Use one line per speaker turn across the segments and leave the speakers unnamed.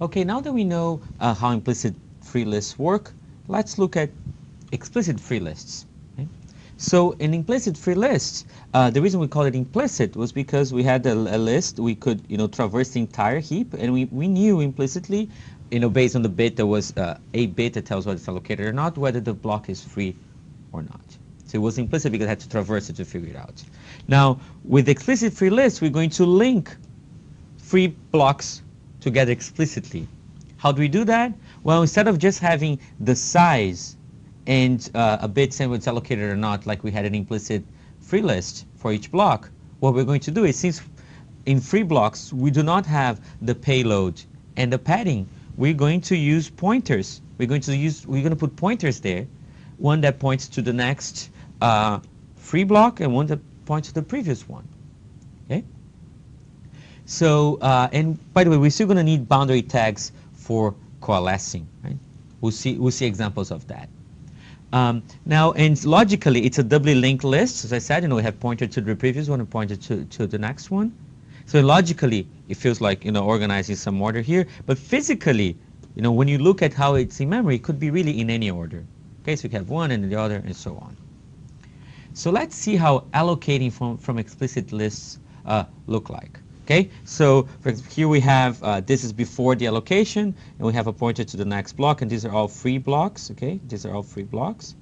Okay, now that we know uh, how implicit free lists work, let's look at explicit free lists. So in implicit free lists, uh, the reason we call it implicit was because we had a, a list, we could you know traverse the entire heap, and we, we knew implicitly, you know, based on the bit, there was uh, a bit that tells whether it's allocated or not, whether the block is free or not. So it was implicit because I had to traverse it to figure it out. Now, with explicit free lists, we're going to link free blocks together explicitly. How do we do that? Well, instead of just having the size and uh, a bit saying whether it's allocated or not, like we had an implicit free list for each block, what we're going to do is since in free blocks we do not have the payload and the padding, we're going to use pointers. We're going to use we're going to put pointers there, one that points to the next uh, free block and one that points to the previous one. Okay. So, uh, and by the way, we're still going to need boundary tags for coalescing. Right? We'll see. We'll see examples of that. Um, now, and logically, it's a doubly linked list. As I said, you know, we have pointed to the previous one and pointed to, to the next one. So logically, it feels like you know organizing some order here. But physically, you know, when you look at how it's in memory, it could be really in any order. Okay, so we have one and the other, and so on. So let's see how allocating from, from explicit lists uh, look like. Okay, so here we have, uh, this is before the allocation, and we have a pointer to the next block, and these are all free blocks, okay? These are all free blocks.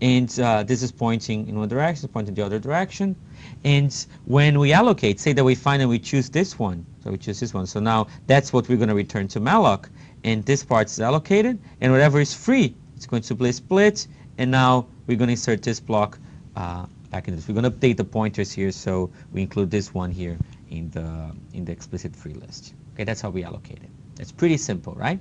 And uh, this is pointing in one direction, pointing the other direction. And when we allocate, say that we find and we choose this one, so we choose this one. So now that's what we're going to return to malloc, and this part is allocated, and whatever is free, it's going to be split, and now we're going to insert this block uh, back in this. We're going to update the pointers here, so we include this one here in the in the explicit free list. Okay, that's how we allocate it. It's pretty simple, right?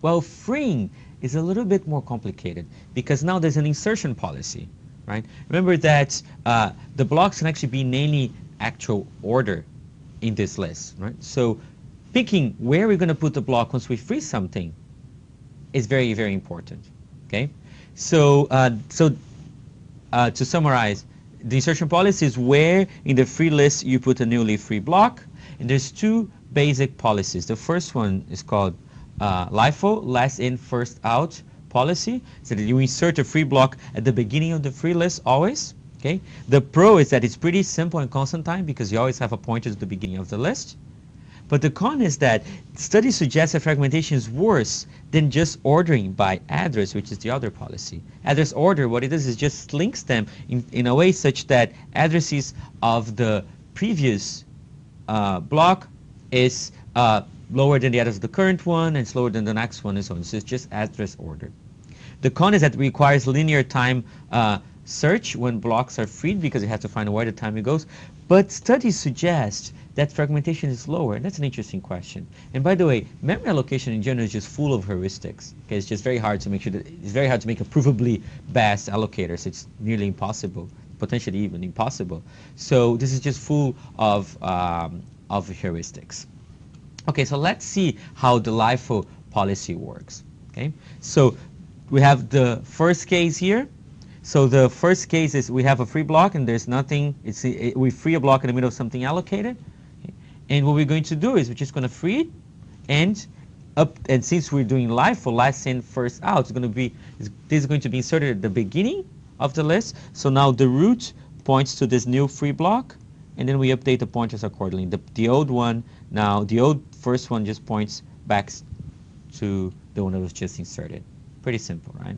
Well, freeing is a little bit more complicated because now there's an insertion policy, right? Remember that uh, the blocks can actually be in any actual order in this list, right? So picking where we're going to put the block once we free something is very, very important, okay? So, uh, so uh, to summarize, the insertion policy is where in the free list you put a newly free block. And there's two basic policies. The first one is called uh, LIFO, last in, first out policy. So that you insert a free block at the beginning of the free list always. Okay. The pro is that it's pretty simple and constant time because you always have a pointer at the beginning of the list. But the con is that studies suggest that fragmentation is worse than just ordering by address, which is the other policy. Address order, what it does is just links them in, in a way such that addresses of the previous uh, block is uh, lower than the address of the current one and slower than the next one and so on. So it's just address order. The con is that it requires linear time uh, search when blocks are freed because it has to find where the time it goes. But studies suggest that fragmentation is lower? And that's an interesting question. And by the way, memory allocation in general is just full of heuristics. Okay, it's just very hard to make sure that it's very hard to make a provably best allocator. So it's nearly impossible, potentially even impossible. So this is just full of um, of heuristics. Okay, so let's see how the LIFO policy works. Okay, so we have the first case here. So the first case is we have a free block and there's nothing, it's, it, we free a block in the middle of something allocated. And what we're going to do is we're just going to free it and up and since we're doing LIFO last in first out, it's going to be this is going to be inserted at the beginning of the list. So now the root points to this new free block, and then we update the pointers accordingly. The, the old one now the old first one just points back to the one that was just inserted. Pretty simple, right?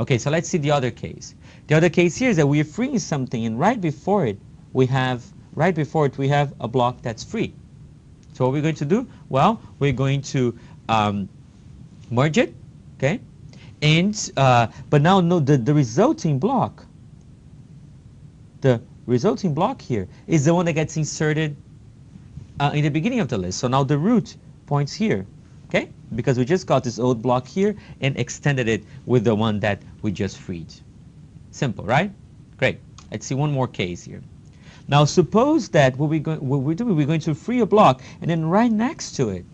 Okay, so let's see the other case. The other case here is that we're freeing something, and right before it, we have right before it we have a block that's free. So what we're going to do? Well, we're going to um, merge it, okay? And uh, but now no, the the resulting block, the resulting block here is the one that gets inserted uh, in the beginning of the list. So now the root points here? Because we just got this old block here and extended it with the one that we just freed. Simple, right? Great. Let's see one more case here. Now suppose that what, we go, what we're doing, we're going to free a block, and then right next to it,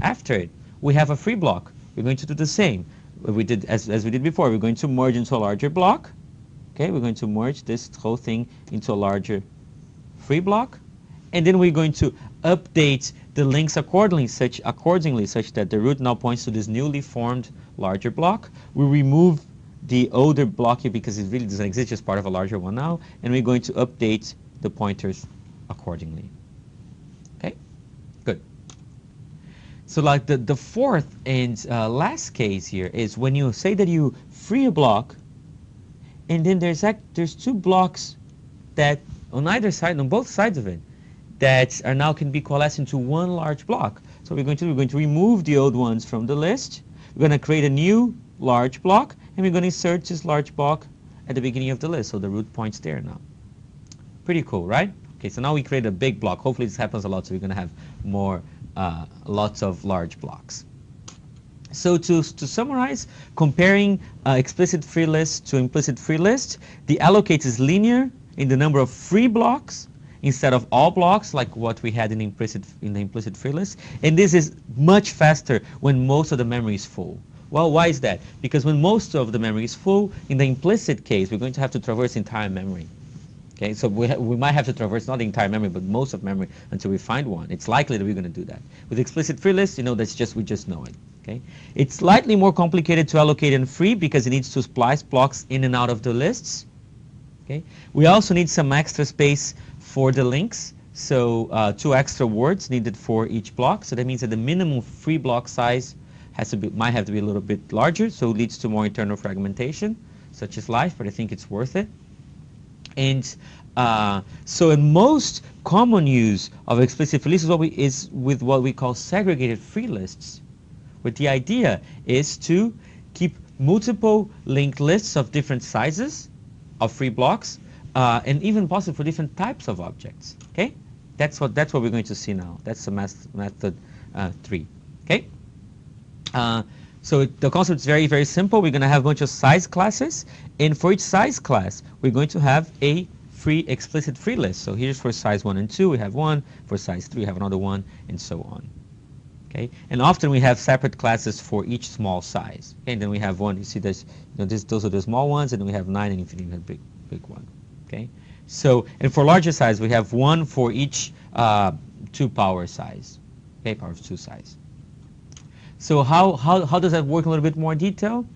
after it, we have a free block. We're going to do the same. We did as, as we did before. We're going to merge into a larger block. Okay, we're going to merge this whole thing into a larger free block. And then we're going to update the links accordingly such, accordingly, such that the root now points to this newly formed larger block. We remove the older block here because it really doesn't exist, just part of a larger one now, and we're going to update the pointers accordingly. Okay, good. So like the, the fourth and uh, last case here is when you say that you free a block, and then there's there's two blocks that on either side, on both sides of it, that are now can be coalesced into one large block. So we're going to we're going to remove the old ones from the list. We're going to create a new large block, and we're going to insert this large block at the beginning of the list. So the root points there now. Pretty cool, right? Okay, so now we create a big block. Hopefully this happens a lot, so we're going to have more, uh, lots of large blocks. So to, to summarize, comparing uh, explicit free list to implicit free list, the allocate is linear in the number of free blocks instead of all blocks like what we had in implicit in the implicit free list. And this is much faster when most of the memory is full. Well, why is that? Because when most of the memory is full, in the implicit case, we're going to have to traverse entire memory. Okay, so we, we might have to traverse not the entire memory, but most of memory until we find one. It's likely that we're going to do that. With explicit free list, you know, that's just we just know it. Okay, it's slightly more complicated to allocate in free because it needs to splice blocks in and out of the lists. Okay, we also need some extra space for the links. So uh, two extra words needed for each block. So that means that the minimum free block size has to be might have to be a little bit larger, so it leads to more internal fragmentation, such as life. But I think it's worth it. And uh, so in most common use of explicit free lists is, what we, is with what we call segregated free lists, where the idea is to keep multiple linked lists of different sizes of free blocks, uh, and even possible for different types of objects. Okay, that's what that's what we're going to see now. That's the method uh, three. Okay. Uh, so the concept is very, very simple. We're going to have a bunch of size classes. And for each size class, we're going to have a free explicit free list. So here's for size 1 and 2, we have one. For size 3, we have another one, and so on. Okay? And often we have separate classes for each small size. Okay? And then we have one, you see this, you know, this, those are the small ones, and then we have 9 and infinity, a big, big one. Okay? So, and for larger size, we have one for each uh, 2 power size. Okay, power of 2 size. So how, how, how does that work in a little bit more detail?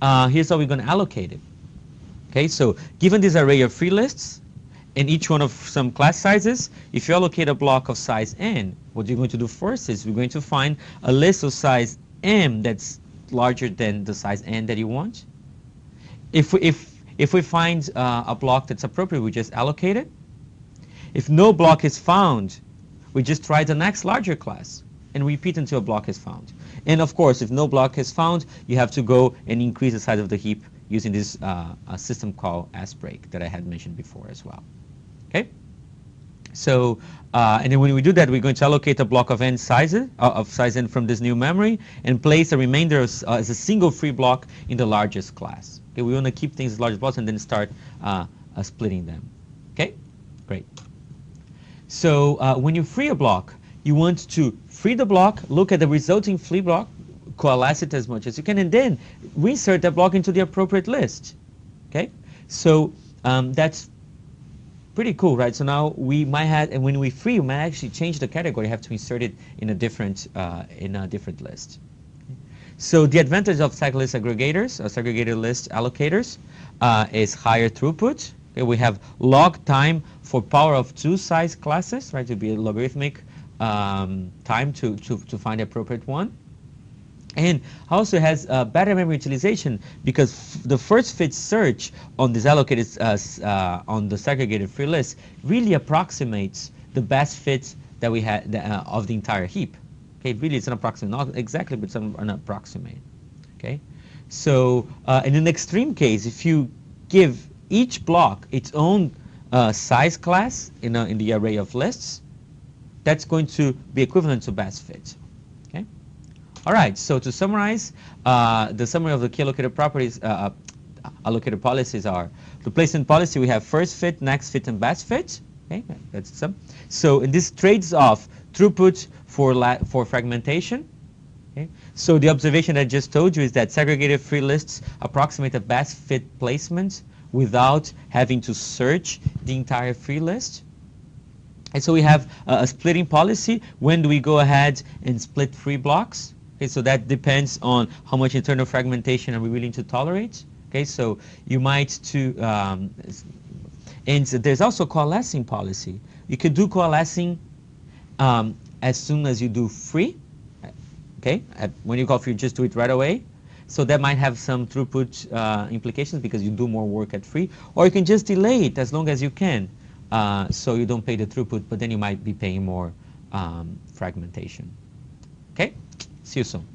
Uh, here's how we're going to allocate it. Okay, so given this array of free lists, and each one of some class sizes, if you allocate a block of size n, what you're going to do first is we're going to find a list of size m that's larger than the size n that you want. If if, if we find uh, a block that's appropriate, we just allocate it. If no block is found, we just try the next larger class and repeat until a block is found. And of course, if no block is found, you have to go and increase the size of the heap using this uh, system called sbrk that I had mentioned before as well. Okay? So, uh, and then when we do that, we're going to allocate a block of n sizes, uh, of size n from this new memory, and place the remainder as, uh, as a single free block in the largest class. We want to keep things as large as possible and then start uh, uh, splitting them. Okay, great. So when you free a block, you want to free the block, look at the resulting free block, coalesce it as much as you can, and then reinsert that block into the appropriate list. Okay, so um, that's pretty cool, right? So now we might have, and when we free, we might actually change the category, have to insert it in a different uh, in a different list. So the advantage of seglist allocators, or segregated list allocators, uh, is higher throughput. Okay, we have log time for power of two size classes, right? To be a logarithmic um, time to, to, to find the appropriate one. And also has uh, better memory utilization because the first fit search on this allocated uh, uh, on the segregated free list really approximates the best fit that we had uh, of the entire heap. Okay, really it's an approximate, not exactly, but it's an, an approximate. Okay, so uh, in an extreme case, if you give each block its own uh, size class in, a, in the array of lists, that's going to be equivalent to best fit. Okay. All right. So to summarize, uh, the summary of the key allocated properties, uh, uh, allocated policies are the placement policy. We have first fit, next fit, and best fit. Okay, that's some. So in this trades off throughput for for fragmentation. Okay. So the observation I just told you is that segregated free lists approximate the best fit placements without having to search the entire free list. And so we have a, splitting policy. When do we go ahead and split free blocks? Okay, so that depends on how much internal fragmentation are we willing to tolerate. Okay, so you might to, um, and there's also coalescing policy. You could do coalescing um, as soon as you do free. Okay, when you call free, just do it right away. So that might have some throughput uh, implications because you do more work at free. Or you can just delay it as long as you can uh, so you don't pay the throughput, but then you might be paying more um, fragmentation. Okay, see you soon.